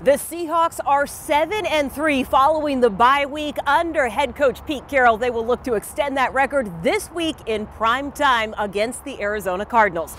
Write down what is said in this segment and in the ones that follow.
The Seahawks are 7 and 3 following the bye week under head coach Pete Carroll. They will look to extend that record this week in prime time against the Arizona Cardinals.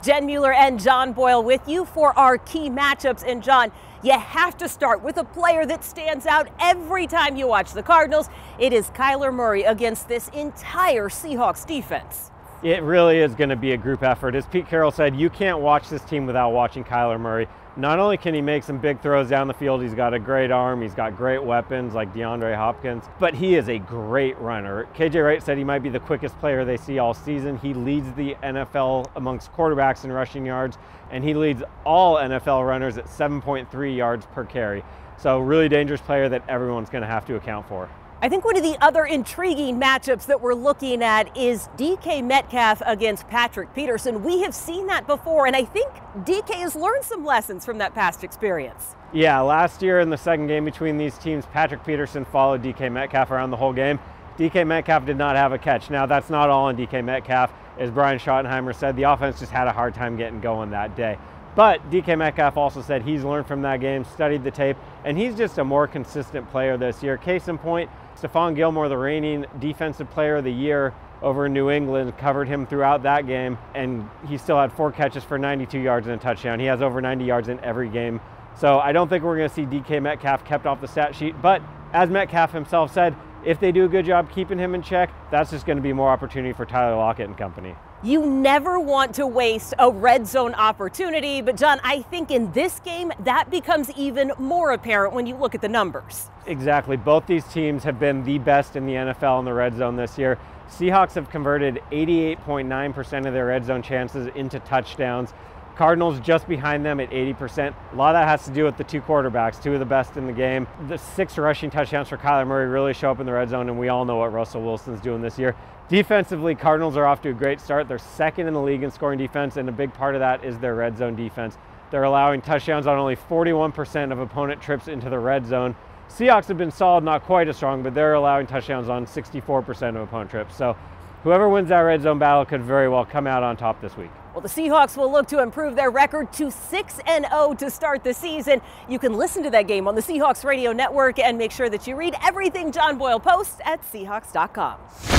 Jen Mueller and John Boyle with you for our key matchups. And John, you have to start with a player that stands out every time you watch the Cardinals. It is Kyler Murray against this entire Seahawks defense it really is going to be a group effort. As Pete Carroll said, you can't watch this team without watching Kyler Murray. Not only can he make some big throws down the field, he's got a great arm, he's got great weapons like DeAndre Hopkins, but he is a great runner. KJ Wright said he might be the quickest player they see all season. He leads the NFL amongst quarterbacks in rushing yards, and he leads all NFL runners at 7.3 yards per carry. So, really dangerous player that everyone's going to have to account for. I think one of the other intriguing matchups that we're looking at is DK Metcalf against Patrick Peterson. We have seen that before, and I think DK has learned some lessons from that past experience. Yeah, last year in the second game between these teams, Patrick Peterson followed DK Metcalf around the whole game. DK Metcalf did not have a catch. Now, that's not all on DK Metcalf. As Brian Schottenheimer said, the offense just had a hard time getting going that day. But DK Metcalf also said he's learned from that game, studied the tape, and he's just a more consistent player this year. Case in point, Stephon Gilmore, the reigning Defensive Player of the Year over in New England, covered him throughout that game, and he still had four catches for 92 yards and a touchdown. He has over 90 yards in every game. So I don't think we're going to see DK Metcalf kept off the stat sheet. But as Metcalf himself said, if they do a good job keeping him in check, that's just going to be more opportunity for Tyler Lockett and company. You never want to waste a red zone opportunity, but John, I think in this game that becomes even more apparent when you look at the numbers. Exactly. Both these teams have been the best in the NFL in the red zone this year. Seahawks have converted 88.9% of their red zone chances into touchdowns. Cardinals just behind them at 80%. A lot of that has to do with the two quarterbacks, two of the best in the game. The six rushing touchdowns for Kyler Murray really show up in the red zone, and we all know what Russell Wilson's doing this year. Defensively, Cardinals are off to a great start. They're second in the league in scoring defense, and a big part of that is their red zone defense. They're allowing touchdowns on only 41% of opponent trips into the red zone. Seahawks have been solid, not quite as strong, but they're allowing touchdowns on 64% of opponent trips. So whoever wins that red zone battle could very well come out on top this week. Well, the Seahawks will look to improve their record to 6 and 0 to start the season. You can listen to that game on the Seahawks Radio Network and make sure that you read everything John Boyle posts at Seahawks.com.